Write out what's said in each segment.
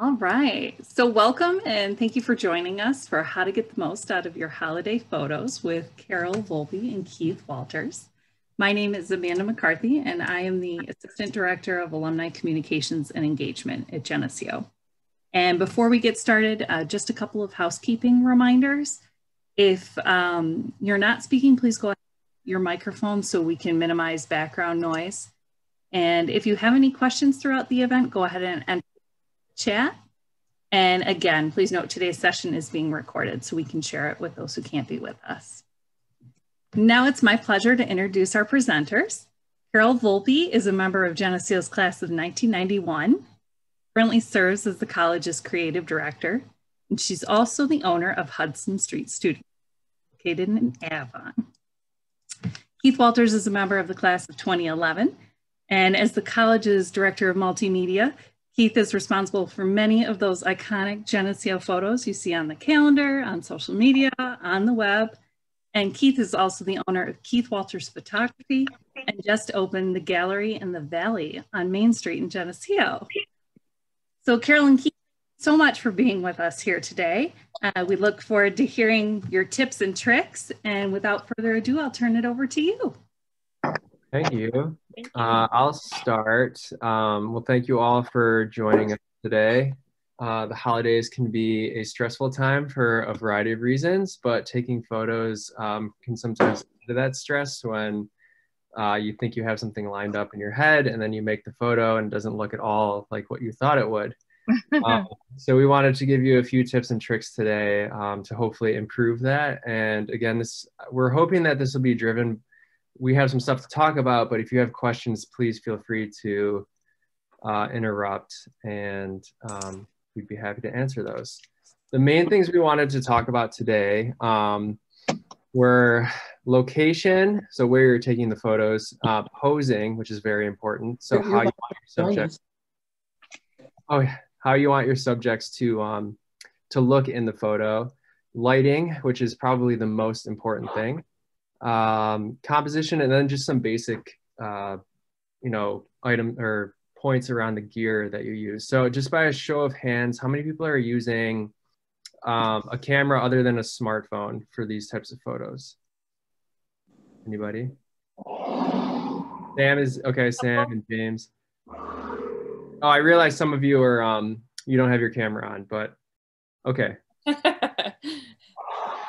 All right. So, welcome and thank you for joining us for How to Get the Most Out of Your Holiday Photos with Carole Volpe and Keith Walters. My name is Amanda McCarthy, and I am the Assistant Director of Alumni Communications and Engagement at Geneseo. And before we get started, uh, just a couple of housekeeping reminders. If um, you're not speaking, please go ahead your microphone so we can minimize background noise. And if you have any questions throughout the event, go ahead and enter chat. And again, please note today's session is being recorded so we can share it with those who can't be with us. Now it's my pleasure to introduce our presenters. Carole Volpe is a member of Geneseo's class of 1991, currently serves as the college's creative director, and she's also the owner of Hudson Street Studio, located in Avon. Keith Walters is a member of the class of 2011, and as the college's director of multimedia, Keith is responsible for many of those iconic Geneseo photos you see on the calendar, on social media, on the web. And Keith is also the owner of Keith Walters Photography and just opened the gallery in the Valley on Main Street in Geneseo. So Carolyn Keith, so much for being with us here today. Uh, we look forward to hearing your tips and tricks. And without further ado, I'll turn it over to you. Thank you. Uh, I'll start. Um, well, thank you all for joining us today. Uh, the holidays can be a stressful time for a variety of reasons, but taking photos um, can sometimes add to that stress when uh, you think you have something lined up in your head and then you make the photo and it doesn't look at all like what you thought it would. um, so we wanted to give you a few tips and tricks today um, to hopefully improve that. And again, this we're hoping that this will be driven we have some stuff to talk about, but if you have questions, please feel free to uh, interrupt and um, we'd be happy to answer those. The main things we wanted to talk about today um, were location, so where you're taking the photos, uh, posing, which is very important. So how you want your subjects, oh, how you want your subjects to um, to look in the photo, lighting, which is probably the most important thing um, composition, and then just some basic, uh, you know, item or points around the gear that you use. So just by a show of hands, how many people are using um, a camera other than a smartphone for these types of photos? Anybody? Sam is okay. Sam and James. Oh, I realize some of you are um, you don't have your camera on, but okay.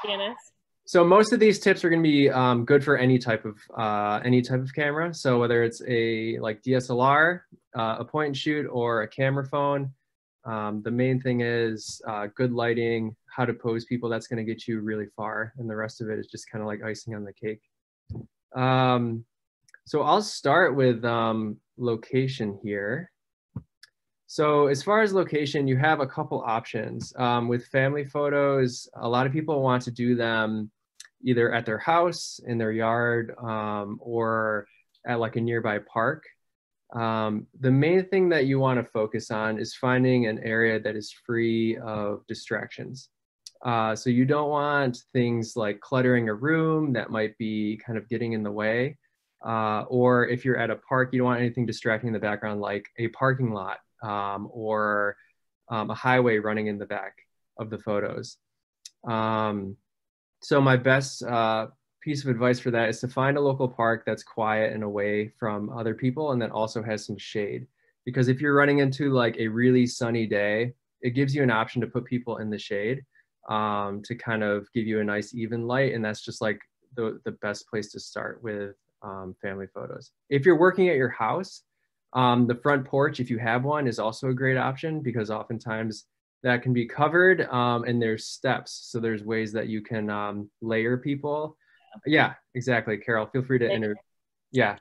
Janice. So most of these tips are going to be um, good for any type of uh, any type of camera. So whether it's a like DSLR, uh, a point and shoot, or a camera phone, um, the main thing is uh, good lighting, how to pose people. That's going to get you really far, and the rest of it is just kind of like icing on the cake. Um, so I'll start with um, location here. So as far as location, you have a couple options. Um, with family photos, a lot of people want to do them either at their house, in their yard, um, or at like a nearby park. Um, the main thing that you want to focus on is finding an area that is free of distractions. Uh, so you don't want things like cluttering a room that might be kind of getting in the way. Uh, or if you're at a park, you don't want anything distracting in the background like a parking lot um, or um, a highway running in the back of the photos. Um, so my best uh, piece of advice for that is to find a local park that's quiet and away from other people and that also has some shade. Because if you're running into like a really sunny day, it gives you an option to put people in the shade um, to kind of give you a nice even light. And that's just like the, the best place to start with um, family photos. If you're working at your house, um, the front porch, if you have one, is also a great option because oftentimes that can be covered um, and there's steps. So there's ways that you can um, layer people. Yeah. Exactly. Carole feel free to enter yeah.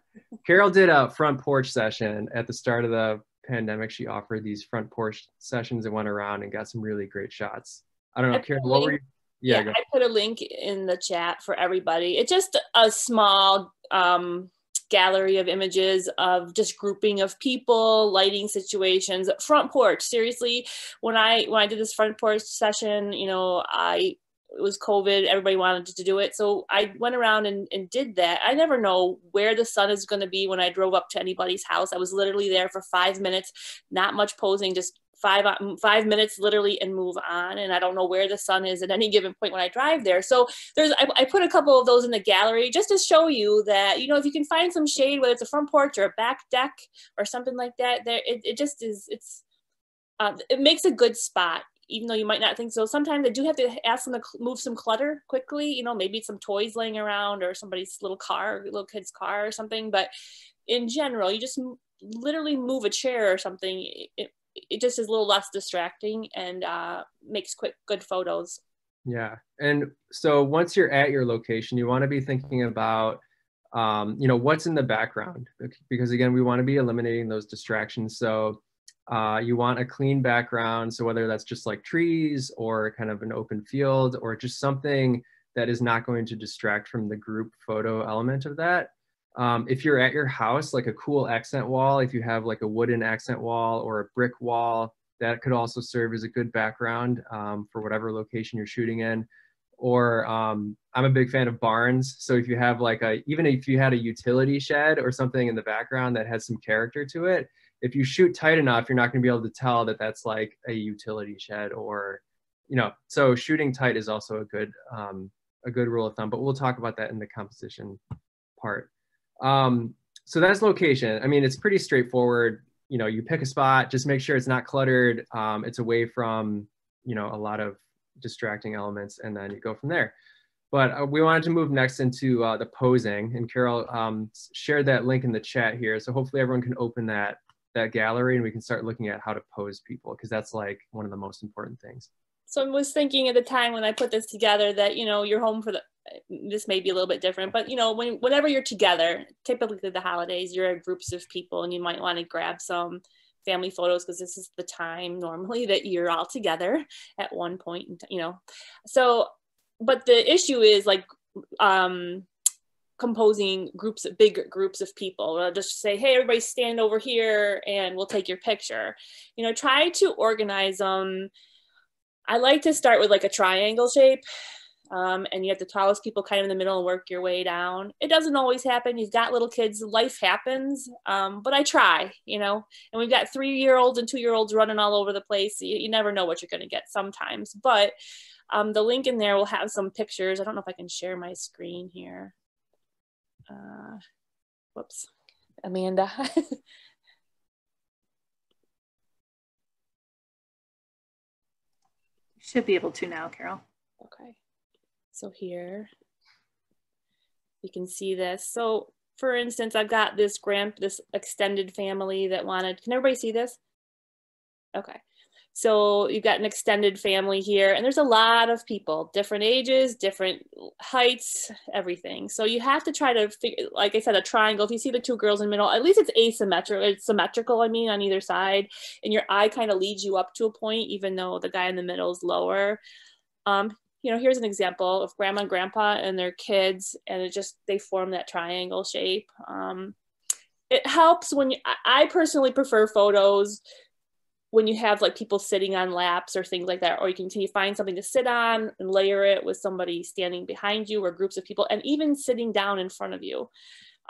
Carole did a front porch session at the start of the pandemic. She offered these front porch sessions and went around and got some really great shots. I don't know carole what were you yeah, yeah i put a link in the chat for everybody. It's just a small um gallery of images of just grouping of people lighting situations front porch. Seriously when i when i did this front porch session you know i it was covid everybody wanted to do it. So i went around and, and did that. I never know where the sun is going to be when i drove up to anybody's house. I was literally there for five minutes not much posing just five uh, five minutes literally and move on and i don't know where the sun is at any given point when i drive there. So there's I, I, put a couple of those in the gallery just to show you that you know if you can find some shade whether it's a front porch or a back deck or something like that there it, it just is it's uh, it makes a good spot even though you might not think so. Sometimes i do have to ask them to move some clutter quickly you know maybe some toys laying around or somebody's little car little kid's car or something but in general you just literally move a chair or something it, it just is a little less distracting and uh, makes quick good photos yeah and so once you're at your location you want to be thinking about um, you know what's in the background because again we want to be eliminating those distractions so uh, you want a clean background. So whether that's just like trees or kind of an open field or just something that is not going to distract from the group photo element of that. Um, if you're at your house, like a cool accent wall, if you have like a wooden accent wall or a brick wall, that could also serve as a good background um, for whatever location you're shooting in. Or um, I'm a big fan of barns. So if you have like a, even if you had a utility shed or something in the background that has some character to it, if you shoot tight enough, you're not going to be able to tell that that's like a utility shed or, you know, so shooting tight is also a good, um, a good rule of thumb, but we'll talk about that in the composition part. Um, so that's location. I mean, it's pretty straightforward. You know, you pick a spot, just make sure it's not cluttered. Um, it's away from, you know, a lot of distracting elements and then you go from there. But uh, we wanted to move next into uh, the posing and Carole um, shared that link in the chat here. So hopefully everyone can open that that gallery and we can start looking at how to pose people because that's like one of the most important things. So I was thinking at the time when I put this together that, you know, you're home for the, this may be a little bit different, but you know, when, whenever you're together, typically the holidays, you're groups of people and you might want to grab some family photos because this is the time normally that you're all together at one point, you know. So, but the issue is like, um, composing groups big groups of people. Or just say hey everybody stand over here and we'll take your picture. You know try to organize them i like to start with like a triangle shape um, and you have the tallest people kind of in the middle and work your way down. It doesn't always happen. You've got little kids. Life happens. Um, but i try you know? And we've got three year olds and two year olds running all over the place. You, you never know what you're going to get sometimes. But um, the link in there will have some pictures. I don't know if i can share my screen here. Uh, whoops, Amanda. should be able to now, Carole. Okay. So here you can see this. So for instance, I've got this grand, this extended family that wanted, can everybody see this? Okay. So you've got an extended family here, and there's a lot of people, different ages, different heights, everything. So you have to try to figure, like I said, a triangle. If you see the two girls in the middle, at least it's asymmetrical, it's symmetrical, I mean, on either side. And your eye kind of leads you up to a point, even though the guy in the middle is lower. Um, you know, here's an example of grandma and grandpa and their kids, and it just, they form that triangle shape. Um, it helps when you, I personally prefer photos when you have like people sitting on laps or things like that, or you can you find something to sit on and layer it with somebody standing behind you or groups of people, and even sitting down in front of you,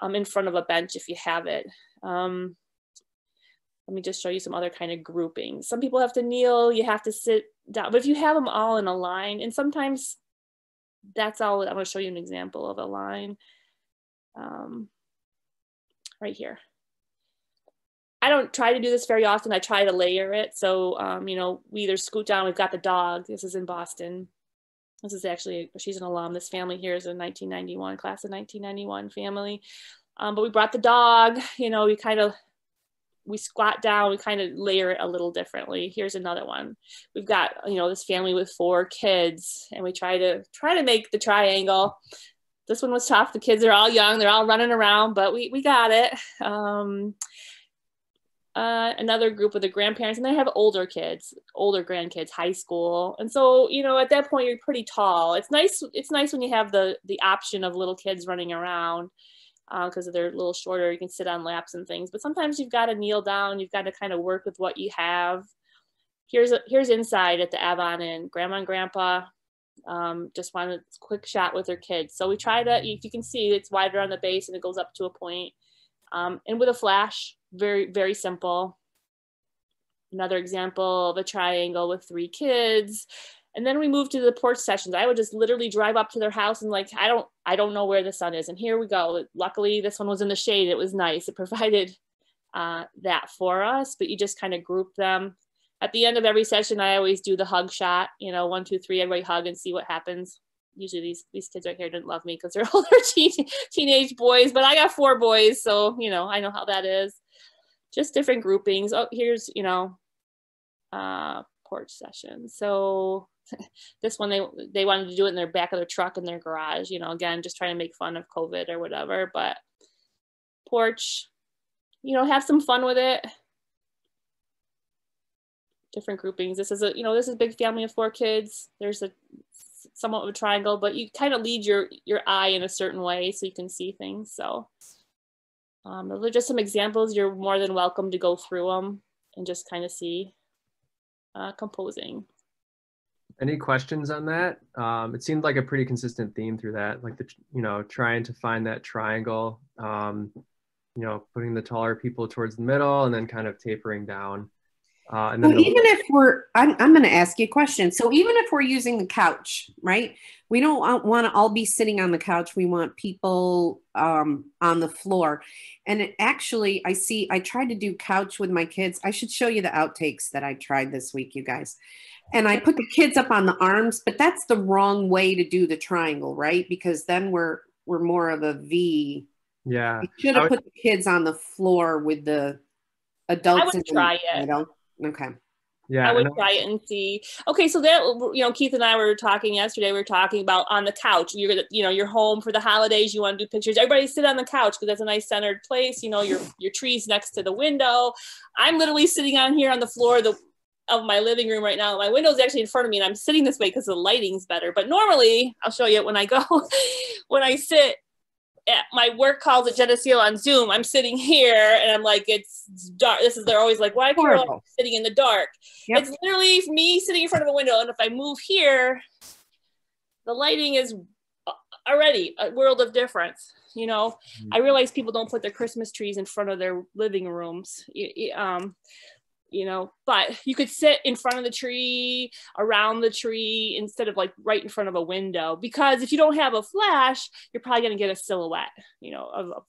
um, in front of a bench if you have it. Um, let me just show you some other kind of grouping. Some people have to kneel, you have to sit down, but if you have them all in a line, and sometimes that's all, I'm gonna show you an example of a line um, right here. I don't try to do this very often. I try to layer it. So, um, you know, we either scoot down, we've got the dog. This is in Boston. This is actually, she's an alum. This family here is a 1991, class of 1991 family. Um, but we brought the dog, you know, we kind of, we squat down, we kind of layer it a little differently. Here's another one. We've got, you know, this family with four kids and we try to, try to make the triangle. This one was tough. The kids are all young. They're all running around, but we, we got it. Um, uh, another group with the grandparents and they have older kids older grandkids high school and so you know at that point you're pretty tall it's nice it's nice when you have the the option of little kids running around because uh, they're a little shorter you can sit on laps and things but sometimes you've got to kneel down you've got to kind of work with what you have. Here's a, here's inside at the avon and grandma and grandpa um, just wanted a quick shot with their kids. So we try to if you can see it's wider on the base and it goes up to a point. Um, and with a flash very, very simple. another example of a triangle with three kids and then we moved to the porch sessions. I would just literally drive up to their house and like i don't i don't know where the sun is. And here we go. Luckily this one was in the shade. It was nice. It provided uh, that for us but you just kind of group them. At the end of every session i always do the hug shot you know one two three everybody hug and see what happens. Usually these these kids right here didn't love me because they're older teen, teenage boys but i got four boys so you know i know how that is. Just different groupings. Oh here's you know uh porch session. So this one they they wanted to do it in their back of their truck in their garage you know again just trying to make fun of covid or whatever but porch you know have some fun with it. Different groupings. This is a you know this is a big family of four kids. There's a somewhat of a triangle but you kind of lead your your eye in a certain way so you can see things so. Um, those are just some examples. You're more than welcome to go through them and just kind of see uh, composing any questions on that? Um, it seemed like a pretty consistent theme through that, like the you know trying to find that triangle. Um, you know, putting the taller people towards the middle and then kind of tapering down. Uh, and then well, the- even if we're, I'm, I'm going to ask you a question. So even if we're using the couch, right? We don't want to all be sitting on the couch. We want people um, on the floor. And it actually, I see, I tried to do couch with my kids. I should show you the outtakes that I tried this week, you guys and I put the kids up on the arms, but that's the wrong way to do the triangle, right? Because then we're we're more of a V. Yeah. You should have would, put the kids on the floor with the adults. I would try it. Middle. Okay. Yeah, I would try it and see. Okay, so that you know, Keith and I were talking yesterday. We were talking about on the couch. You're you know, you're home for the holidays. You want to do pictures. Everybody sit on the couch because that's a nice centered place. You know, your your trees next to the window. I'm literally sitting on here on the floor. The of my living room right now. My window is actually in front of me and I'm sitting this way because the lighting's better. But normally, I'll show you when I go, when I sit at my work calls at Geneseo on Zoom, I'm sitting here and I'm like, it's dark. This is, they're always like, why are you sitting in the dark? Yep. It's literally me sitting in front of a window. And if I move here, the lighting is already a world of difference. You know, mm-hmm. I realize people don't put their Christmas trees in front of their living rooms. Um, you know but you could sit in front of the tree around the tree instead of like right in front of a window because if you don't have a flash you're probably going to get a silhouette you know of,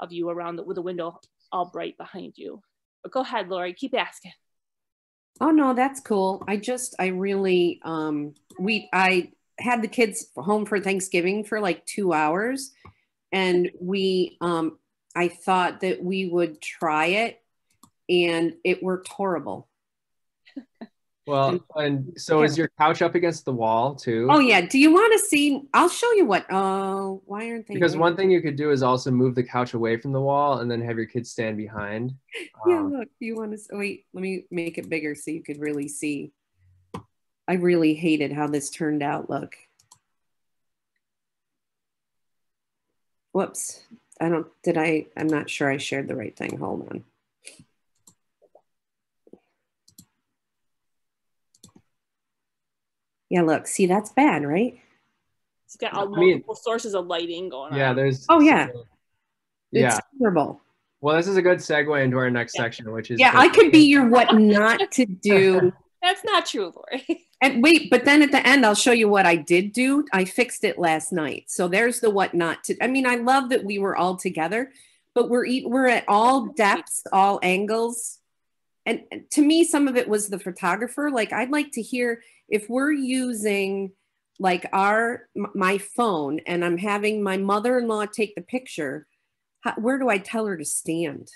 of you around the, with the window all bright behind you. But go ahead lori keep asking. Oh no that's cool. I just i really um we i had the kids home for thanksgiving for like two hours and we um i thought that we would try it and it worked horrible. Well, and so is your couch up against the wall too? Oh yeah. Do you want to see? I'll show you what. Oh, why aren't they? Because one thing you could do is also move the couch away from the wall and then have your kids stand behind. Yeah, um, look. You want to? Wait, let me make it bigger so you could really see. I really hated how this turned out. Look. Whoops. I don't. Did I? I'm not sure I shared the right thing. Hold on. Yeah, look, see, that's bad, right? It's got all I mean, multiple sources of lighting going yeah, on. Yeah, there's. Oh yeah. yeah. It's terrible. Well, this is a good segue into our next yeah. section, which is. Yeah, I could be your what not to do. That's not true, Lori. And wait, but then at the end, I'll show you what I did do. I fixed it last night. So there's the what not to. I mean, I love that we were all together, but we're we're at all depths, all angles, and to me, some of it was the photographer. Like I'd like to hear if we're using like our my phone and i'm having my mother-in-law take the picture how, where do i tell her to stand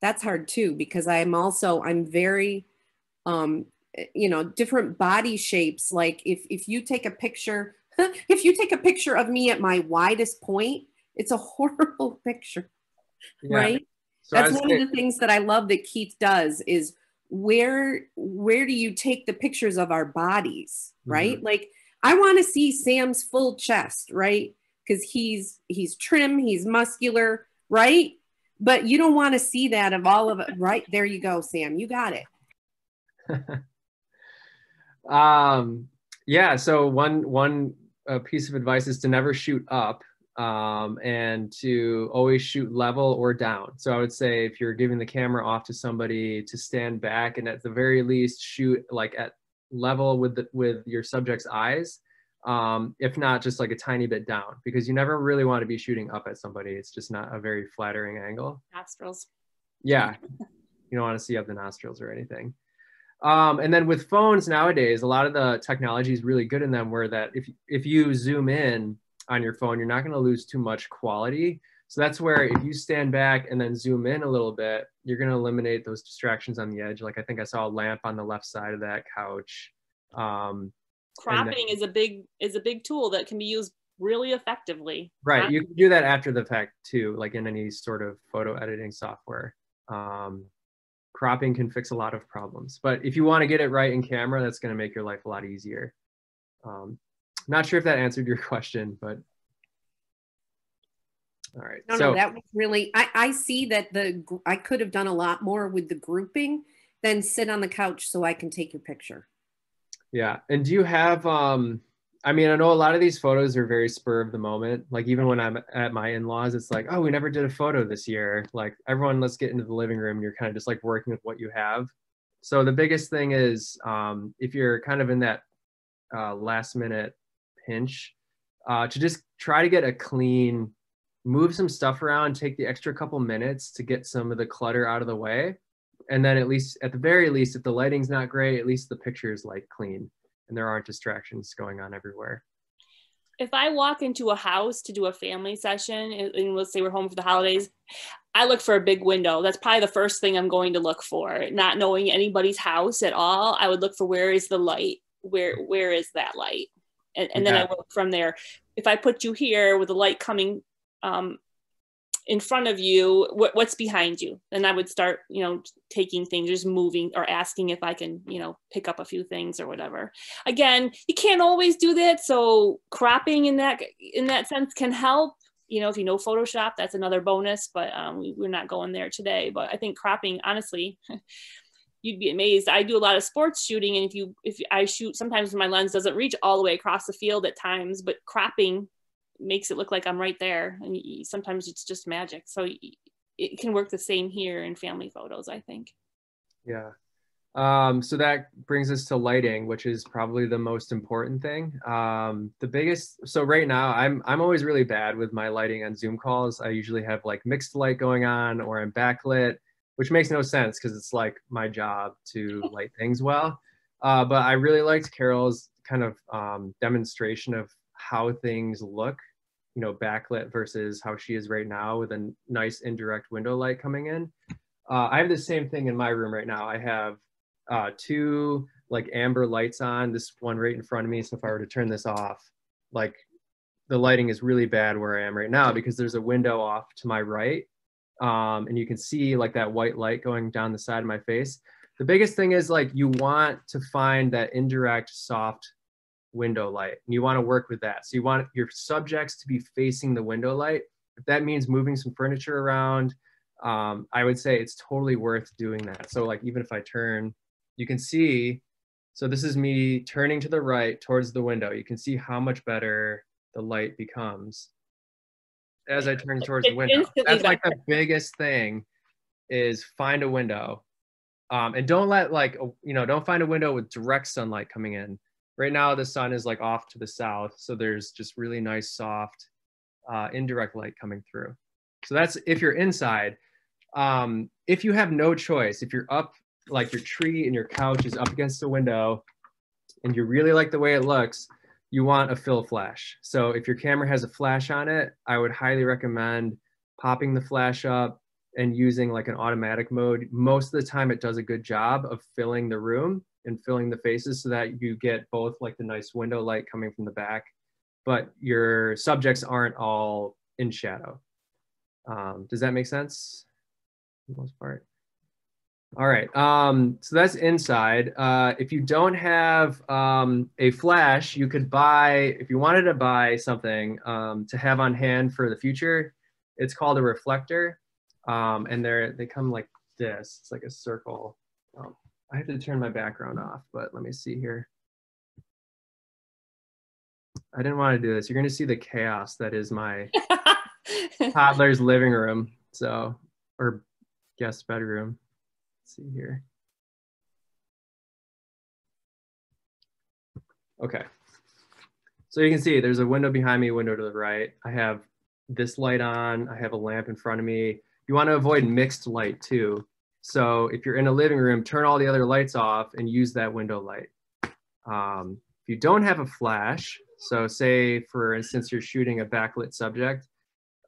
that's hard too because i'm also i'm very um you know different body shapes like if if you take a picture if you take a picture of me at my widest point it's a horrible picture yeah. right so that's one of the things that i love that keith does is where where do you take the pictures of our bodies right? Mm-hmm. like i want to see sam's full chest right? Because he's he's trim he's muscular right? But you don't want to see that of all of it right? There you go sam you got it. Um yeah so one one uh, piece of advice is to never shoot up um, and to always shoot level or down. So I would say if you're giving the camera off to somebody to stand back and at the very least shoot like at level with the, with your subject's eyes, um, if not just like a tiny bit down, because you never really want to be shooting up at somebody. It's just not a very flattering angle. Nostrils. Yeah, you don't want to see up the nostrils or anything. Um, and then with phones nowadays, a lot of the technology is really good in them where that if, if you zoom in on your phone, you're not going to lose too much quality. So that's where if you stand back and then zoom in a little bit, you're going to eliminate those distractions on the edge. Like I think I saw a lamp on the left side of that couch. Um, Cropping then, is a big is a big tool that can be used really effectively. Right. You can do that after the fact too, like in any sort of photo editing software. Um, cropping can fix a lot of problems. But if you want to get it right in camera, that's going to make your life a lot easier. Um, not sure if that answered your question, but all right. No, so, no, that was really, I, I see that the, I could have done a lot more with the grouping than sit on the couch so I can take your picture. Yeah. And do you have, um, I mean, I know a lot of these photos are very spur of the moment. Like even when I'm at my in-laws, it's like, oh, we never did a photo this year. Like everyone, let's get into the living room. You're kind of just like working with what you have. So the biggest thing is um, if you're kind of in that uh, last minute pinch, uh, to just try to get a clean, move some stuff around, take the extra couple minutes to get some of the clutter out of the way. And then at least, at the very least, if the lighting's not great, at least the picture is like clean and there aren't distractions going on everywhere. If I walk into a house to do a family session, and let's say we're home for the holidays, I look for a big window. That's probably the first thing I'm going to look for. Not knowing anybody's house at all, I would look for where is the light? Where where is that light? And, and then I work from there. If I put you here with the light coming um, in front of you what, what's behind you? And i would start you know taking things just moving or asking if i can you know pick up a few things or whatever. Again you can't always do that so cropping in that in that sense can help. You know if you know photoshop that's another bonus but um, we, we're not going there today. But i think cropping honestly you'd be amazed i do a lot of sports shooting and if you if i shoot sometimes my lens doesn't reach all the way across the field at times but cropping makes it look like I'm right there. And sometimes it's just magic. So it can work the same here in family photos, I think. Yeah. Um, so that brings us to lighting, which is probably the most important thing. Um, the biggest, so right now I'm, I'm always really bad with my lighting on Zoom calls. I usually have like mixed light going on or I'm backlit, which makes no sense because it's like my job to light things well. Uh, but I really liked Carole's kind of um, demonstration of how things look, you know, backlit versus how she is right now with a nice indirect window light coming in. Uh, I have the same thing in my room right now. I have uh, two like amber lights on, this one right in front of me. So if I were to turn this off, like the lighting is really bad where I am right now because there's a window off to my right. Um, and you can see like that white light going down the side of my face. The biggest thing is like you want to find that indirect soft window light and you want to work with that. So you want your subjects to be facing the window light. If that means moving some furniture around, um, I would say it's totally worth doing that. So like even if I turn, you can see, so this is me turning to the right towards the window. You can see how much better the light becomes as I turn towards the window. That's like the biggest thing is find a window. Um, and don't let like you know don't find a window with direct sunlight coming in. Right now the sun is like off to the south so there's just really nice soft uh, indirect light coming through. So that's if you're inside um, if you have no choice if you're up like your tree and your couch is up against the window and you really like the way it looks you want a fill flash so if your camera has a flash on it i would highly recommend popping the flash up and using like an automatic mode most of the time it does a good job of filling the room and filling the faces so that you get both like the nice window light coming from the back, but your subjects aren't all in shadow. Um, does that make sense? For the most part. All right, um, so that's inside. Uh, if you don't have um, a flash, you could buy, if you wanted to buy something um, to have on hand for the future, it's called a reflector. Um, and they're, they come like this, it's like a circle. Um, I have to turn my background off, but let me see here. I didn't want to do this. You're going to see the chaos that is my toddler's living room. So, or guest bedroom. Let's see here. Okay. So you can see there's a window behind me, window to the right. I have this light on. I have a lamp in front of me. You want to avoid mixed light too. So if you're in a living room, turn all the other lights off and use that window light. Um, if you don't have a flash, so say for instance, you're shooting a backlit subject,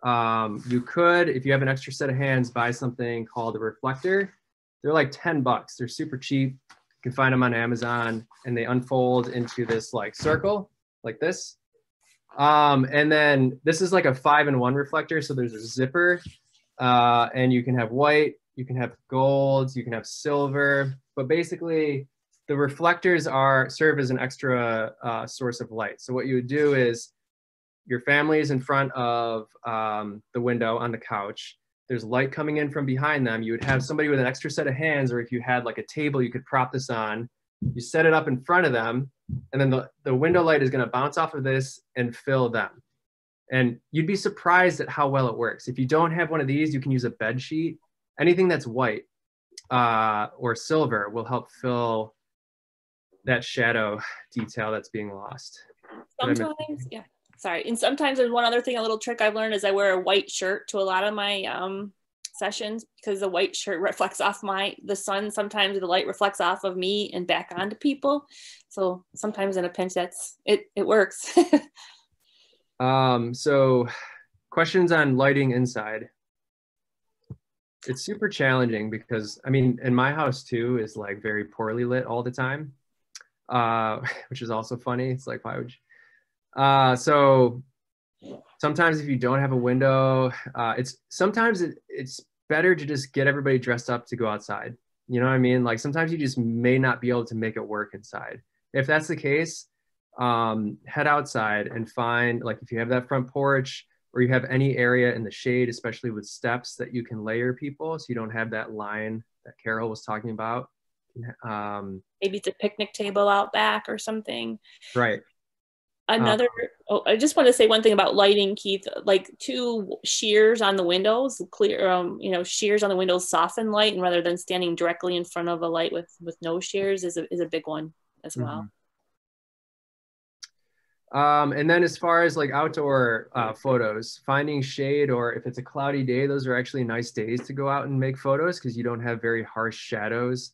um, you could, if you have an extra set of hands, buy something called a reflector. They're like 10 bucks. They're super cheap. You can find them on Amazon and they unfold into this like circle like this. Um, and then this is like a five in one reflector. So there's a zipper uh, and you can have white, you can have gold, you can have silver, but basically the reflectors are serve as an extra uh, source of light. So what you would do is your family is in front of um, the window on the couch. There's light coming in from behind them. You would have somebody with an extra set of hands, or if you had like a table, you could prop this on. You set it up in front of them, and then the, the window light is going to bounce off of this and fill them. And you'd be surprised at how well it works. If you don't have one of these, you can use a bed sheet. Anything that's white uh, or silver will help fill that shadow detail that's being lost. Sometimes, yeah sorry. And sometimes there's one other thing, a little trick I've learned is I wear a white shirt to a lot of my um, sessions because the white shirt reflects off my the sun. Sometimes the light reflects off of me and back onto people. So sometimes in a pinch, that's it. It works. um. So, questions on lighting inside. It's super challenging because I mean, in my house too is like very poorly lit all the time, uh, which is also funny. It's like why would you? Uh, so sometimes if you don't have a window, uh, it's sometimes it, it's better to just get everybody dressed up to go outside. You know what I mean? Like sometimes you just may not be able to make it work inside. If that's the case, um, head outside and find like if you have that front porch or you have any area in the shade, especially with steps that you can layer people so you don't have that line that Carole was talking about. Um, Maybe it's a picnic table out back or something. Right. Uh, Another, oh, I just want to say one thing about lighting, Keith. Like two sheers on the windows, clear, um, you know, sheers on the windows soften light, and rather than standing directly in front of a light with with no sheers, is a is a big one as well. Mm-hmm. Um, and then as far as like outdoor uh, photos, finding shade or if it's a cloudy day, those are actually nice days to go out and make photos because you don't have very harsh shadows.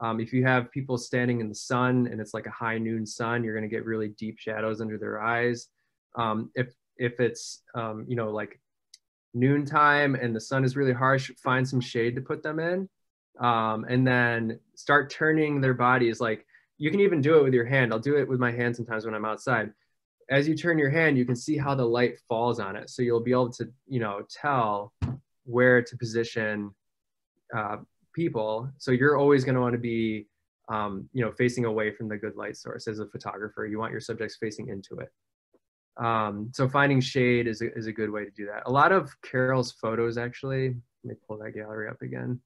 Um, if you have people standing in the sun and it's like a high noon sun, you're going to get really deep shadows under their eyes. Um, if if it's um, you know like noontime and the sun is really harsh, find some shade to put them in, um, and then start turning their bodies. Like you can even do it with your hand. I'll do it with my hand sometimes when I'm outside. As you turn your hand, you can see how the light falls on it, so you'll be able to you know tell where to position uh, people. So you're always going to want to be, um, you know, facing away from the good light source as a photographer. You want your subjects facing into it. Um, so finding shade is a, is a good way to do that. A lot of Carole's photos, actually, let me pull that gallery up again.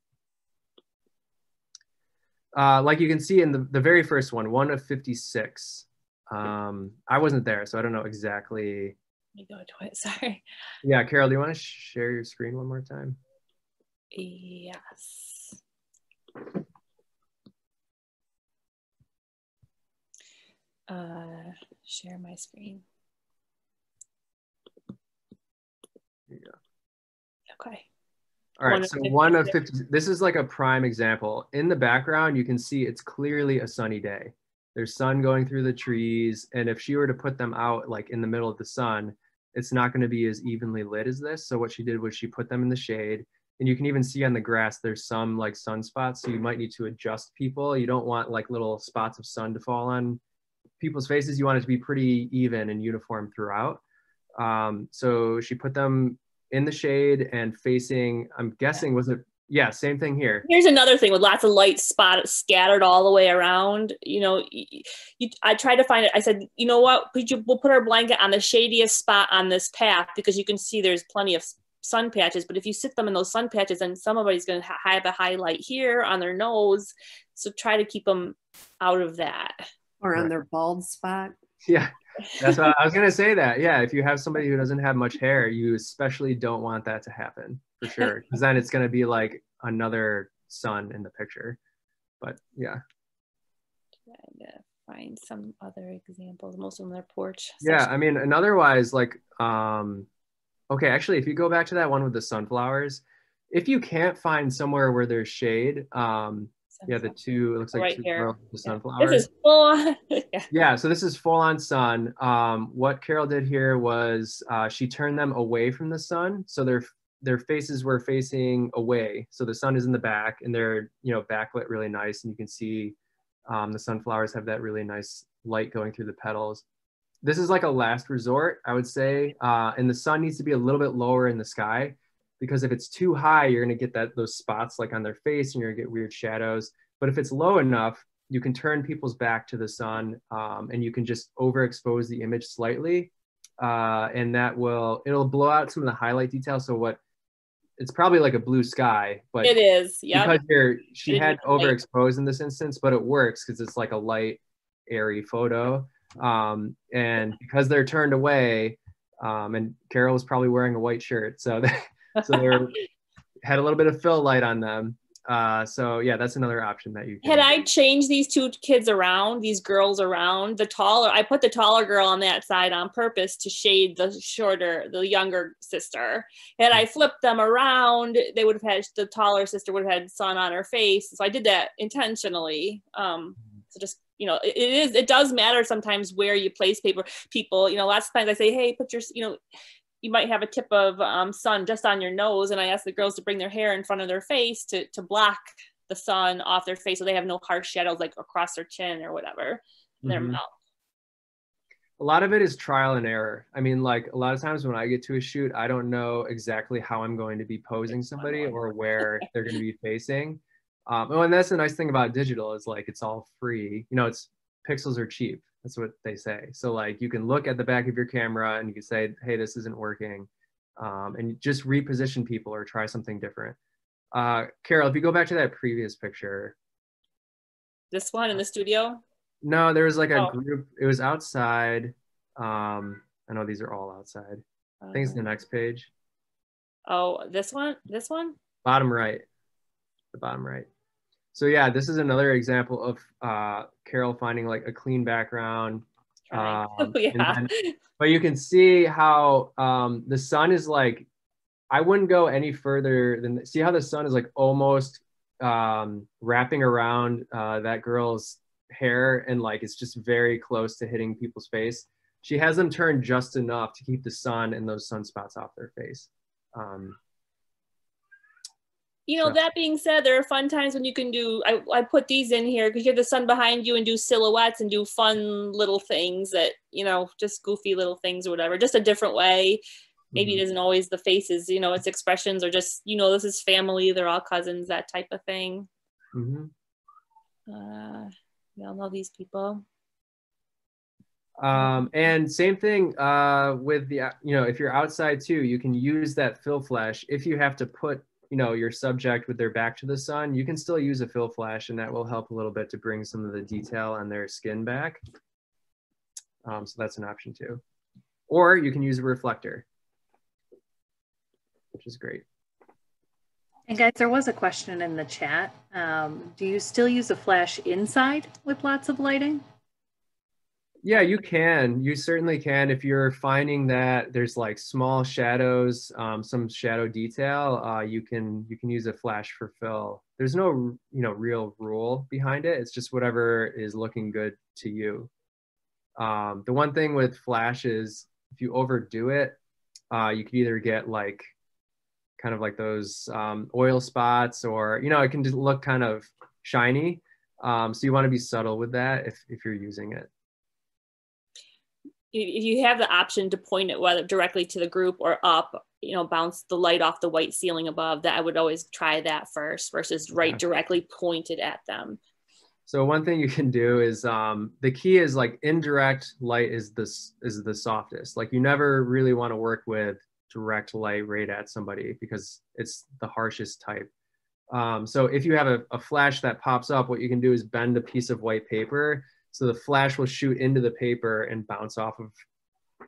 Uh, like you can see in the, the very first one, one of 56. Um, I wasn't there, so I don't know exactly. Let me go to it, sorry. Yeah, Carole, do you want to share your screen one more time? Yes. Uh, share my screen. Okay. All right, so one of 50, this is like a prime example. In the background, you can see it's clearly a sunny day. There's sun going through the trees. And if she were to put them out like in the middle of the sun, it's not gonna be as evenly lit as this. So what she did was she put them in the shade and you can even see on the grass there's some like sunspots so you might need to adjust people you don't want like little spots of sun to fall on people's faces you want it to be pretty even and uniform throughout. Um, so she put them in the shade and facing i'm guessing was it yeah same thing here. Here's another thing with lots of light spot scattered all the way around you know you, i tried to find it. I said you know what? You, we'll put our blanket on the shadiest spot on this path because you can see there's plenty of sun patches but if you sit them in those sun patches then somebody's going to have a highlight here on their nose. So try to keep them out of that or on their bald spot yeah That's what I was gonna say. That yeah, if you have somebody who doesn't have much hair, you especially don't want that to happen for sure, because then it's gonna be like another sun in the picture. But yeah. Trying to find some other examples. Most of them are porch. Yeah, I mean, and otherwise, like, um, okay, actually, if you go back to that one with the sunflowers, if you can't find somewhere where there's shade, um, yeah, the two it looks like Right two here. girls with the sunflowers. This is full on. yeah. yeah, so this is full on sun. Um, what Carole did here was uh, she turned them away from the sun, so their their faces were facing away. So the sun is in the back, and they're you know backlit really nice, and you can see um, the sunflowers have that really nice light going through the petals. This is like a last resort, I would say, uh, and the sun needs to be a little bit lower in the sky because if it's too high, you're gonna get that those spots like on their face, and you're gonna get weird shadows. But if it's low enough, you can turn people's back to the sun um, and you can just overexpose the image slightly uh, and that will it'll blow out some of the highlight details so what it's probably like a blue sky but It is. Yeah. because you're she It had overexposed in this instance but it works because it's like a light airy photo um, and because they're turned away um, and carole was probably wearing a white shirt so so they were, had a little bit of fill light on them uh, so yeah that's another option that you can Had I changed these two kids around, these girls around, the taller, I put the taller girl on that side on purpose to shade the shorter, the younger sister. Had I flipped them around, they would have had the taller sister would have had sun on her face. So I did that intentionally. Um, so just you know, it, it is it does matter sometimes where you place paper. People, you know, lots of times I say, hey, put your, you know, you might have a tip of um, sun just on your nose, and I ask the girls to bring their hair in front of their face to to block the sun off their face so they have no harsh shadows like across their chin or whatever in their mouth. a lot of it is trial and error. I mean, like a lot of times when I get to a shoot, I don't know exactly how I'm going to be posing somebody or where they're going to be facing. Um, oh, and that's the nice thing about digital is like it's all free. You know, it's pixels are cheap. That's what they say. So like you can look at the back of your camera and you can say, "Hey, this isn't working," um, and just reposition people or try something different. Uh, Carole, if you go back to that previous picture, This one in the studio. no, there was like a Oh. group. It was outside. Um, I know these are all outside. I think it's the next page, Oh, this one. This one. bottom right, the bottom right. So yeah, this is another example of uh, Carole finding like a clean background. Um, yeah. then- But you can see how um, the sun is like. I wouldn't go any further than see how the sun is like almost um, wrapping around uh, that girl's hair and like it's just very close to hitting people's face. She has them turned just enough to keep the sun and those sunspots off their face. Um, You know, So- that being said, there are fun times when you can do. I, I put these in here because you have the sun behind you and do silhouettes and do fun little things that, you know, just goofy little things or whatever, just a different way. Maybe mhm. it isn't always the faces, you know, it's expressions or just, you know, this is family, they're all cousins, that type of thing. Mm-hmm. Uh, we all know these people. Um, and same thing uh, with the, you know, if you're outside too, you can use that fill flash. If you have to put, you know, your subject with their back to the sun, you can still use a fill flash and that will help a little bit to bring some of the detail on their skin back. Um, so that's an option too. Or you can use a reflector, which is great. And guys, there was a question in the chat. Um, do you still use a flash inside with lots of lighting? Yeah, you can. You certainly can. If you're finding that there's like small shadows, um, some shadow detail, uh, you can you can use a flash for fill. There's no you know real rule behind it. It's just whatever is looking good to you. Um, the one thing with flash is if you overdo it, uh, you could either get like kind of like those um, oil spots, or you know it can just look kind of shiny. Um, so you want to be subtle with that if if you're using it. If you have the option to point it whether directly to the group or up, you know, bounce the light off the white ceiling above, that I would always try that first versus right Yeah. directly pointed at them. So one thing you can do is um, the key is like indirect light is this is the softest. Like you never really want to work with direct light right at somebody because it's the harshest type. Um, so if you have a, a flash that pops up, what you can do is bend a piece of white paper So the flash will shoot into the paper and bounce off of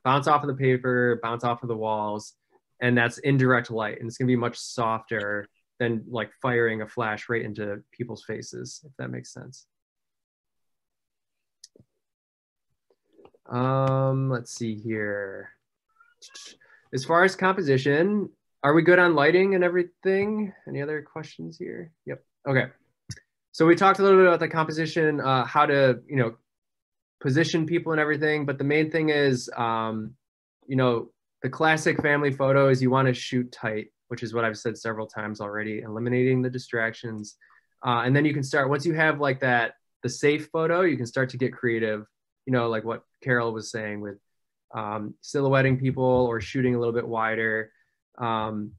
bounce off of the paper, bounce off of the walls, and that's indirect light. And it's gonna be much softer than like firing a flash right into people's faces, if that makes sense. Um, let's see here. As far as composition, are we good on lighting and everything? Any other questions here? Yep. Okay. So we talked a little bit about the composition, uh, how to, you know, position people and everything. But the main thing is, um, you know, the classic family photo is you want to shoot tight, which is what I've said several times already, eliminating the distractions. Uh, and then you can start, once you have like that, the safe photo, you can start to get creative, you know, like what Carole was saying with um, silhouetting people or shooting a little bit wider. Um,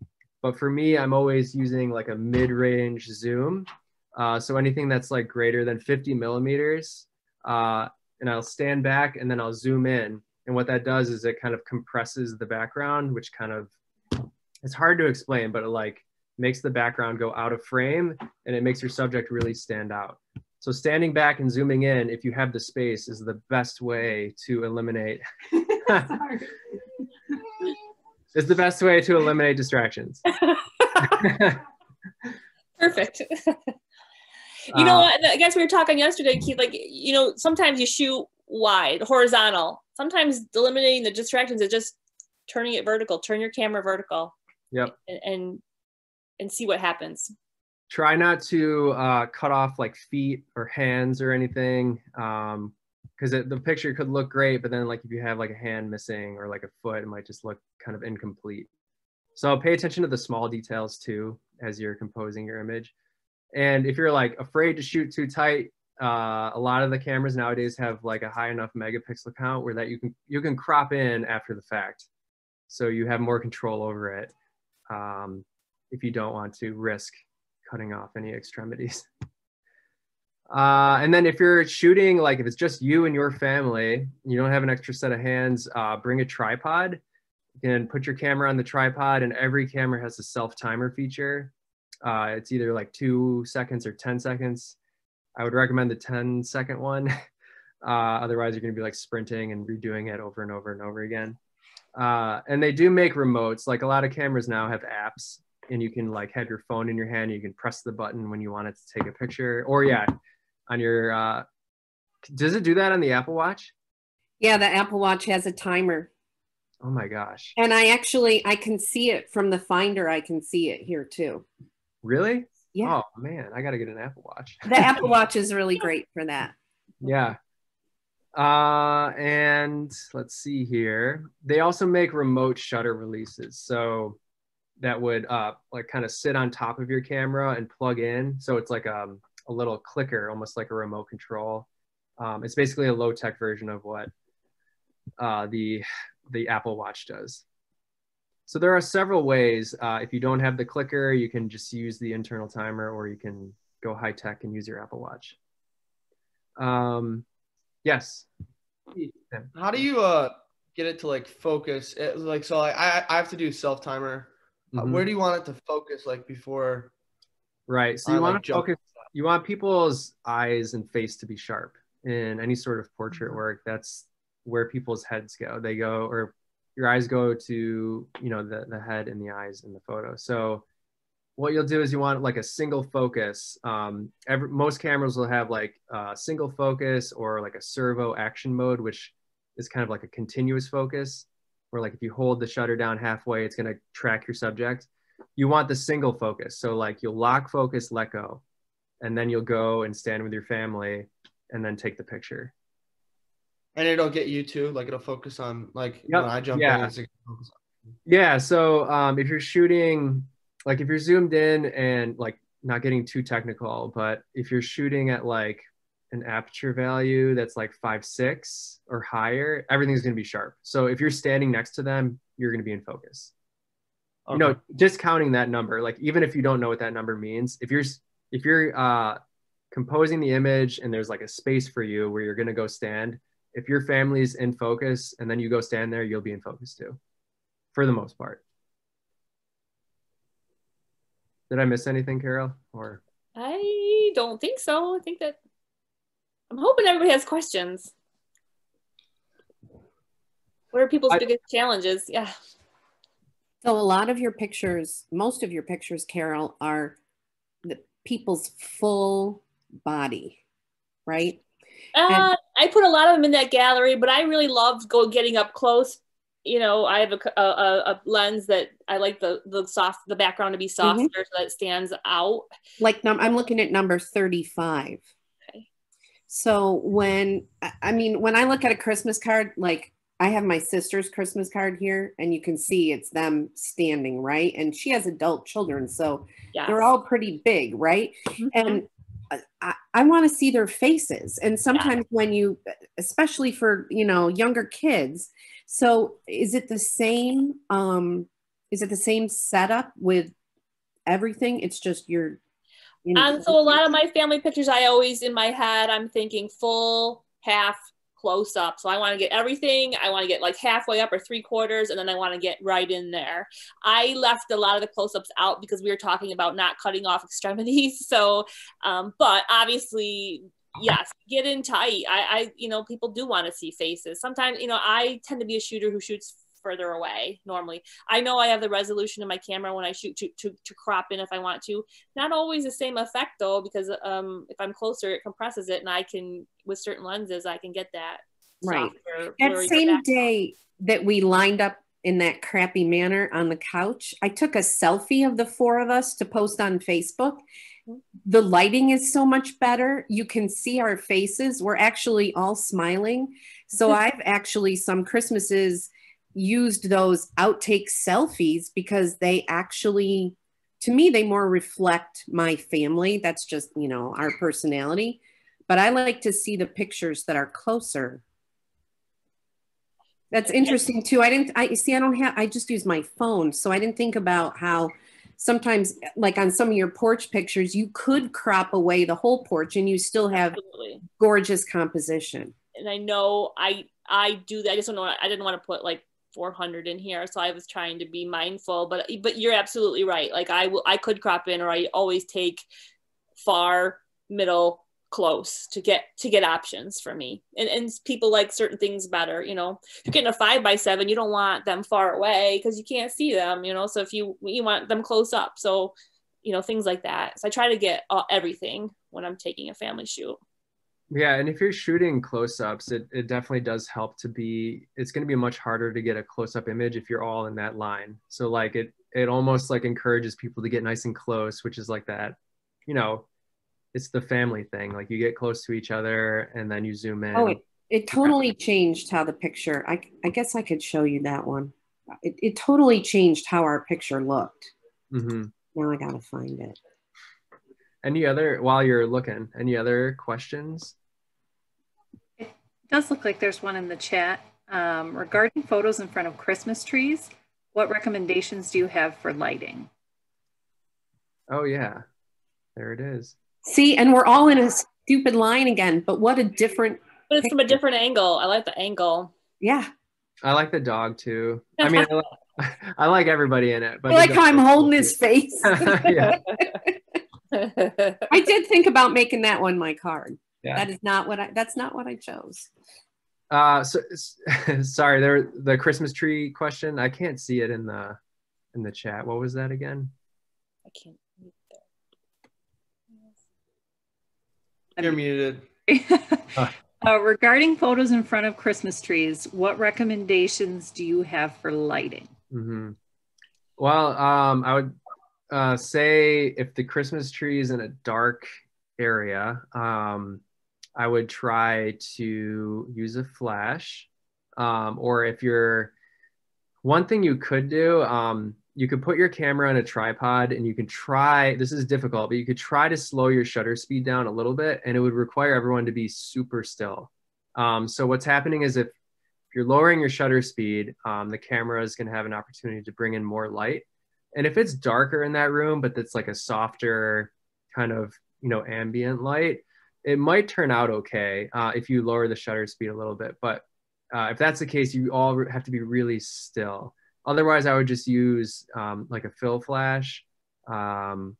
but for me, I'm always using like a mid-range zoom. Uh, so anything that's like greater than 50 millimeters, uh, and I'll stand back and then I'll zoom in. And what that does is it kind of compresses the background, which kind of, it's hard to explain, but it like makes the background go out of frame and it makes your subject really stand out. So standing back and zooming in, if you have the space, is the best way to eliminate. is the best way to eliminate distractions. Perfect. you know what? I guess we were talking yesterday, Keith. Like, you know, sometimes you shoot wide, horizontal. Sometimes eliminating the distractions is just turning it vertical. Turn your camera vertical. Yep. And and, and see what happens. Try not to uh, cut off like feet or hands or anything, because um, the picture could look great, but then like if you have like a hand missing or like a foot, it might just look kind of incomplete. So pay attention to the small details too as you're composing your image. And if you're like afraid to shoot too tight, uh, a lot of the cameras nowadays have like a high enough megapixel count where that you can you can crop in after the fact, so you have more control over it. Um, if you don't want to risk cutting off any extremities. Uh, and then if you're shooting, like if it's just you and your family, you don't have an extra set of hands, uh, bring a tripod. You can put your camera on the tripod and every camera has a self timer feature. Uh, it's either like two seconds or 10 seconds. I would recommend the 10 second one. Uh, otherwise, you're going to be like sprinting and redoing it over and over and over again. Uh, and they do make remotes. Like a lot of cameras now have apps, and you can like have your phone in your hand. You can press the button when you want it to take a picture. Or yeah, on your. Uh, does it do that on the Apple Watch? Yeah, the Apple Watch has a timer. Oh my gosh. And I actually I can see it from the Finder. I can see it here too. Really? Yeah. Oh man, I got to get an Apple Watch. The Apple Watch is really great for that. Yeah. Uh, and let's see here. They also make remote shutter releases. So that would uh, like kind of sit on top of your camera and plug in. So it's like um, a little clicker, almost like a remote control. Um, it's basically a low tech version of what uh, the the Apple Watch does. So there are several ways. Uh, if you don't have the clicker, you can just use the internal timer or you can go high tech and use your Apple Watch. Um, yes. How do you uh, get it to like focus? It, like, so I, I have to do self timer. Uh, where do you want it to focus like before? Right. So you want like, to focus, you want people's eyes and face to be sharp in any sort of portrait mm-hmm. work. That's where people's heads go. They go, or your eyes go to you know the, the head and the eyes in the photo. So what you'll do is you want like a single focus. Um, every, most cameras will have like a single focus or like a servo action mode which is kind of like a continuous focus where like if you hold the shutter down halfway it's going to track your subject. You want the single focus. So like you'll lock focus let go and then you'll go and stand with your family and then take the picture and it'll get you too. Like it'll focus on like yep. when I jump yeah. in. Yeah. So um, if you're shooting, like if you're zoomed in and like not getting too technical, but if you're shooting at like an aperture value that's like five six or higher, everything's gonna be sharp. So if you're standing next to them, you're gonna be in focus. Okay. You know, discounting that number, like even if you don't know what that number means, if you're if you're uh, composing the image and there's like a space for you where you're gonna go stand, if your family's in focus and then you go stand there, you'll be in focus too, for the most part. Did I miss anything, Carole? Or I don't think so. I think that I'm hoping everybody has questions. What are people's I, biggest challenges? Yeah. So a lot of your pictures, most of your pictures, Carole, are the people's full body, right? Uh, I put a lot of them in that gallery, but I really love go getting up close. You know, I have a, a, a lens that I like the the soft the background to be softer mm-hmm. so that it stands out. Like num- I'm looking at number thirty five. Okay. So when I mean when I look at a Christmas card, like I have my sister's Christmas card here, and you can see it's them standing, right? And she has adult children, so yes. they're all pretty big, right? Mm-hmm. And I, I want to see their faces. And sometimes yeah. when you, especially for, you know, younger kids, so is it the same, um, is it the same setup with everything? It's just your, you know, um, so a lot of my family pictures, I always in my head, I'm thinking full, half, close up. So I want to get everything. I want to get like halfway up or three quarters, and then I want to get right in there. I left a lot of the close ups out because we were talking about not cutting off extremities. So, um, but obviously, yes, get in tight. I, I, you know, people do want to see faces. Sometimes, you know, I tend to be a shooter who shoots further away normally. I know I have the resolution in my camera when I shoot to, to, to crop in if I want to. Not always the same effect though, because um, if I'm closer, it compresses it and I can, with certain lenses, I can get that. Right. that same day that we lined up in that crappy manner on the couch, I took a selfie of the four of us to post on Facebook. Mm-hmm. The lighting is so much better. You can see our faces. We're actually all smiling. So I've actually some Christmases used those outtake selfies because they actually to me they more reflect my family. That's just you know our personality. But i like to see the pictures that are closer. That's interesting too. I didn't i see i don't have i just use my phone so i didn't think about how sometimes like on some of your porch pictures you could crop away the whole porch and you still have Absolutely. gorgeous composition. And i know i i do that. I just don't know i didn't want to put like 400 in here so i was trying to be mindful but but you're absolutely right like i will i could crop in or i always take far middle close to get to get options for me. And and people like certain things better you know? If you're getting a five by seven you don't want them far away because you can't see them you know? So if you you want them close up so you know things like that. So i try to get all, everything when i'm taking a family shoot yeah, and if you're shooting close-ups, it, it definitely does help to be. It's going to be much harder to get a close-up image if you're all in that line. So like it it almost like encourages people to get nice and close, which is like that, you know, it's the family thing. Like you get close to each other and then you zoom in. Oh, it, it totally changed how the picture. I I guess I could show you that one. It it totally changed how our picture looked. Mm-hmm. Now I gotta find it. Any other while you're looking? Any other questions? Does look like there's one in the chat. Um, regarding photos in front of Christmas trees, what recommendations do you have for lighting? Oh, yeah. There it is. See, and we're all in a stupid line again, but what a different. But it's picture. from a different angle. I like the angle. Yeah. I like the dog too. I mean, I, like, I like everybody in it. But I like how I'm holding his face. I did think about making that one my card. Yeah. That is not what I. That's not what I chose. Uh, so sorry, there the Christmas tree question. I can't see it in the in the chat. What was that again? I can't. You're muted. uh, regarding photos in front of Christmas trees, what recommendations do you have for lighting? Mm-hmm. Well, um, I would uh, say if the Christmas tree is in a dark area, um, I would try to use a flash. Um, or if you're, one thing you could do, um, you could put your camera on a tripod and you can try, this is difficult, but you could try to slow your shutter speed down a little bit and it would require everyone to be super still. Um, so what's happening is if, if you're lowering your shutter speed, um, the camera is going to have an opportunity to bring in more light. And if it's darker in that room, but it's like a softer kind of, you know, ambient light, it might turn out okay uh, if you lower the shutter speed a little bit. But uh, if that's the case, you all have to be really still. Otherwise, I would just use um, like a fill flash. Um,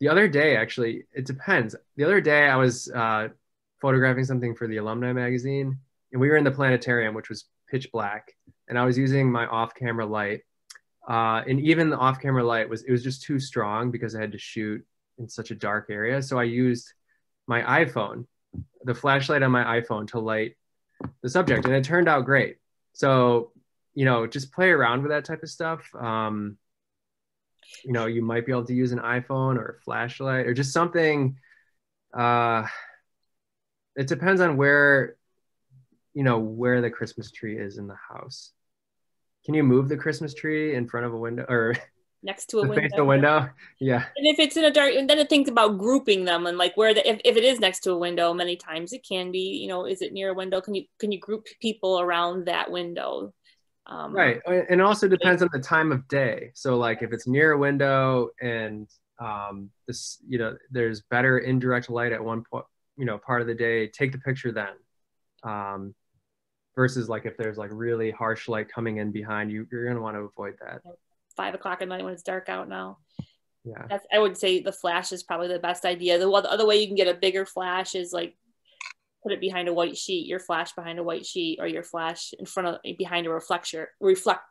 the other day, actually, it depends. The other day, I was uh, photographing something for the alumni magazine, and we were in the planetarium, which was pitch black, and I was using my off-camera light. Uh, and even the off-camera light was it was just too strong because I had to shoot in such a dark area. So I used my iPhone, the flashlight on my iPhone to light the subject, and it turned out great. So you know, just play around with that type of stuff. Um, you know, you might be able to use an iPhone or a flashlight or just something. Uh, it depends on where, you know, where the Christmas tree is in the house. Can you move the Christmas tree in front of a window or next to a window? Face the window, yeah. And if it's in a dark, and then it thinks about grouping them and like where the if, if it is next to a window, many times it can be. You know, is it near a window? Can you can you group people around that window? Um, right, and also depends on the time of day. So, like if it's near a window and um, this, you know, there's better indirect light at one point, you know, part of the day, take the picture then. Um, versus like if there's like really harsh light coming in behind you, you're gonna want to avoid that. Five o'clock at night when it's dark out now. Yeah, That's, I would say the flash is probably the best idea. The other way you can get a bigger flash is like put it behind a white sheet, your flash behind a white sheet, or your flash in front of behind a reflector, reflector.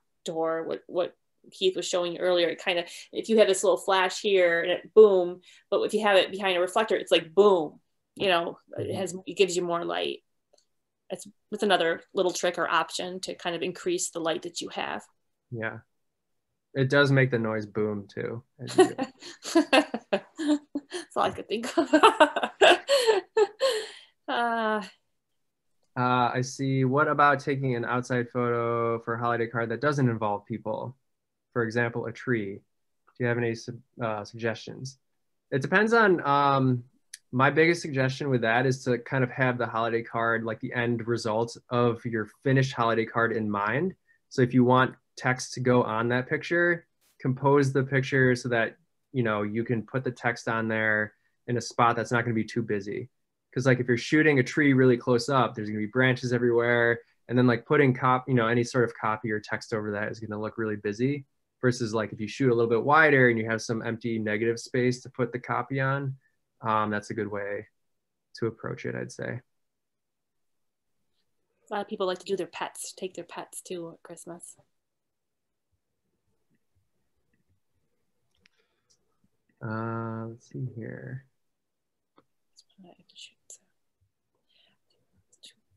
What what Keith was showing you earlier. It kind of if you have this little flash here and it boom, but if you have it behind a reflector, it's like boom. You know, it has it gives you more light. It's it's another little trick or option to kind of increase the light that you have. Yeah. It does make the noise boom too. That's all I could think of. Uh, uh, I see. What about taking an outside photo for a holiday card that doesn't involve people? For example, a tree. Do you have any uh, suggestions? It depends on. Um, my biggest suggestion with that is to kind of have the holiday card, like the end result of your finished holiday card in mind. So if you want text to go on that picture, compose the picture so that you know you can put the text on there in a spot that's not going to be too busy. Because like if you're shooting a tree really close up there's going to be branches everywhere and then like putting cop you know any sort of copy or text over that is going to look really busy versus like if you shoot a little bit wider and you have some empty negative space to put the copy on um, that's a good way to approach it i'd say. A lot of people like to do their pets take their pets at christmas uh, let's see here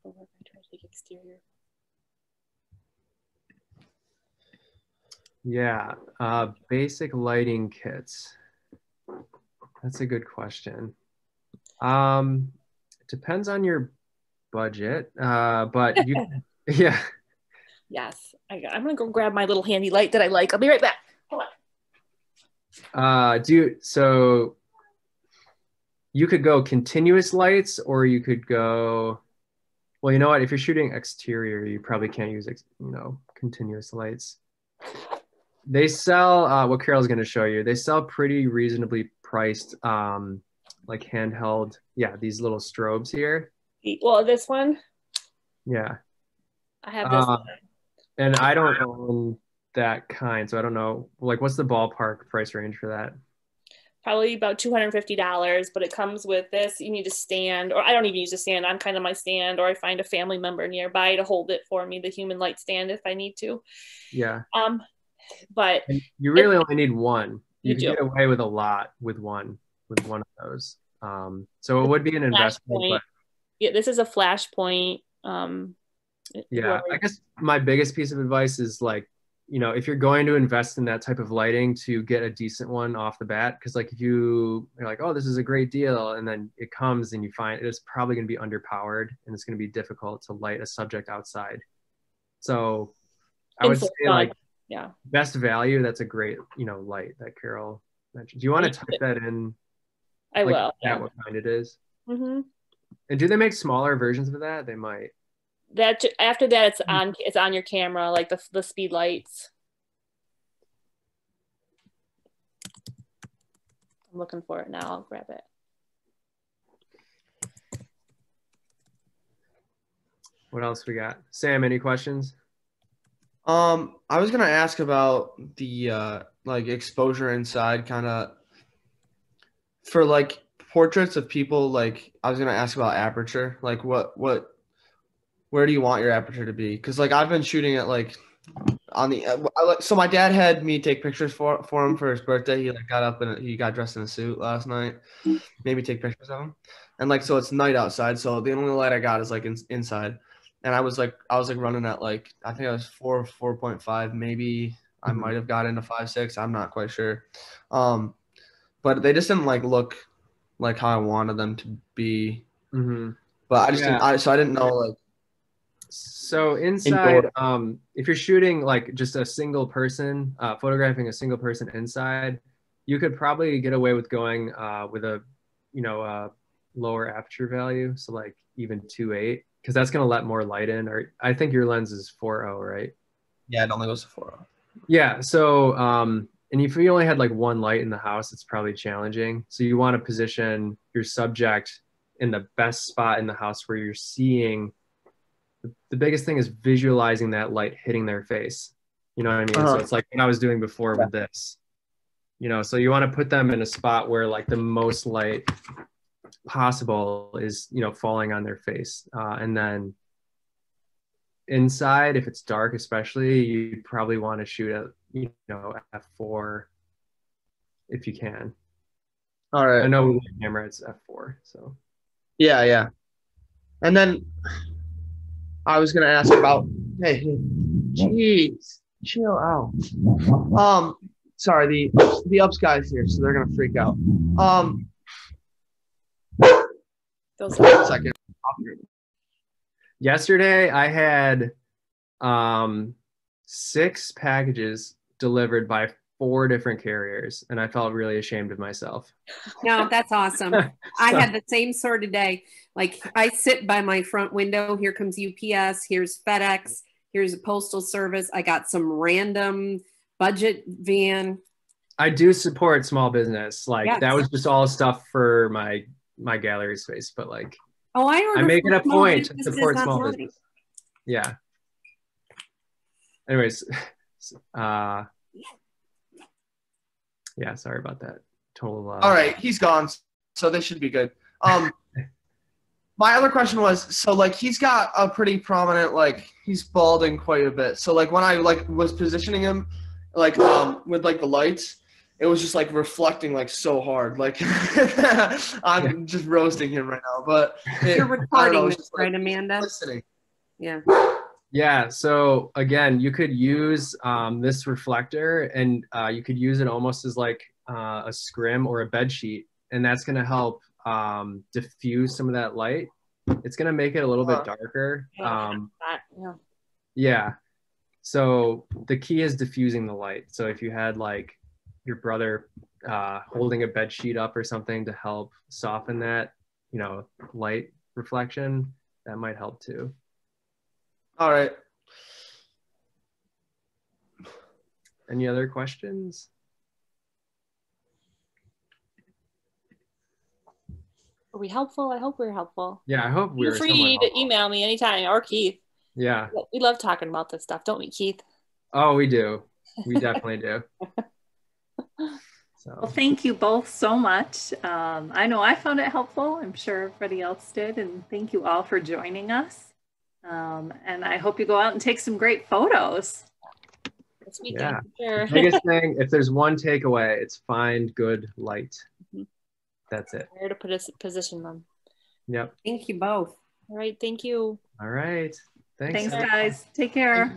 for work, I try to take exterior. Yeah, uh, basic lighting kits. That's a good question. Um, it depends on your budget, uh, but you, yeah. Yes, I, I'm gonna go grab my little handy light that I like. I'll be right back. Uh, do so. You could go continuous lights, or you could go well, you know what? If you're shooting exterior, you probably can't use, you know, continuous lights. They sell uh, what Carole's going to show you. They sell pretty reasonably priced, um, like handheld. Yeah, these little strobes here. Well, this one. Yeah. I have this. Uh, and I don't own that kind, so I don't know. Like, what's the ballpark price range for that? probably about $250 but it comes with this. You need a stand or i don't even use a stand. I'm kind of my stand or i find a family member nearby to hold it for me the human light stand if i need to. Yeah. Um but and you really it, only need one. You, you can do. get away with a lot with one with one of those. Um so it would be an investment but yeah this is a flashpoint um yeah i guess my biggest piece of advice is like you know if you're going to invest in that type of lighting to get a decent one off the bat because like if you you're like oh this is a great deal and then it comes and you find it's probably going to be underpowered and it's going to be difficult to light a subject outside. So i would say like yeah. best value that's a great you know light that carole mentioned. Do you want to type that in? I like, will yeah. what kind it is? Mm-hmm. and do they make smaller versions of that? They might that after that it's hmm. on it's on your camera like the, the speed lights i'm looking for it now i'll grab it what else we got sam any questions um i was gonna ask about the uh like exposure inside kind of for like portraits of people, like I was gonna ask about aperture. Like what what where do you want your aperture to be? Because like I've been shooting at like on the uh, so my dad had me take pictures for for him for his birthday. He like got up and he got dressed in a suit last night. Maybe take pictures of him. And like so it's night outside, so the only light I got is like in, inside. And I was like I was like running at like I think I was four four point five, maybe I mm-hmm. might have got into five six. I'm not quite sure. Um, but they just didn't like look like how I wanted them to be. Mm-hmm. But I just yeah. didn't. I, so I didn't know like so inside, um, if you're shooting like just a single person, uh, photographing a single person inside, you could probably get away with going uh, with a, you know, uh, lower aperture value, so like even two eight, because that's gonna let more light in. Or I think your lens is 4.0, right? Yeah, it only goes to 4.0. Yeah. So, um, and if you only had like one light in the house, it's probably challenging. So you want to position your subject in the best spot in the house where you're seeing the biggest thing is visualizing that light hitting their face. You know what I mean? Uh-huh. So it's like what I was doing before yeah. with this. You know, so you want to put them in a spot where like the most light possible is, you know, falling on their face. Uh, and then inside, if it's dark, especially, you probably want to shoot at, you know, f4 if you can. All right. I know with the camera it's f4. So, yeah, yeah. And then I was gonna ask about. Hey, jeez, chill out. Um, sorry, the the ups guys here, so they're gonna freak out. Um, second. Yesterday, I had um six packages delivered by four different carriers and I felt really ashamed of myself. No, that's awesome. so, I had the same sort of day. Like I sit by my front window, here comes UPS, here's FedEx, here's a postal service. I got some random budget van. I do support small business. Like yes. that was just all stuff for my my gallery space, but like Oh, I I make it a point to support small business. Yeah. Anyways, uh yeah, sorry about that. Total. Uh... All right, he's gone, so this should be good. Um, my other question was, so like he's got a pretty prominent, like he's balding quite a bit. So like when I like was positioning him, like um with like the lights, it was just like reflecting like so hard. Like I'm yeah. just roasting him right now, but it, you're recording this, right, Amanda? Listening. Yeah. Yeah. So again, you could use um, this reflector and uh, you could use it almost as like uh, a scrim or a bed sheet, and that's going to help um, diffuse some of that light. It's going to make it a little bit darker. Um, yeah. yeah. So the key is diffusing the light. So if you had like your brother uh, holding a bed sheet up or something to help soften that, you know, light reflection, that might help too. All right. Any other questions? Are we helpful? I hope we're helpful. Yeah, I hope we're. Feel free to email me anytime or Keith. Yeah. We love talking about this stuff, don't we, Keith? Oh, we do. We definitely do. So. Well, thank you both so much. Um, I know I found it helpful. I'm sure everybody else did. And thank you all for joining us. Um, and I hope you go out and take some great photos. This weekend, yeah. sure. biggest thing, if there's one takeaway, it's find good light. Mm-hmm. That's it. Where to put us position them. Yep. Thank you both. All right. Thank you. All right. Thanks, Thanks guys. Take care.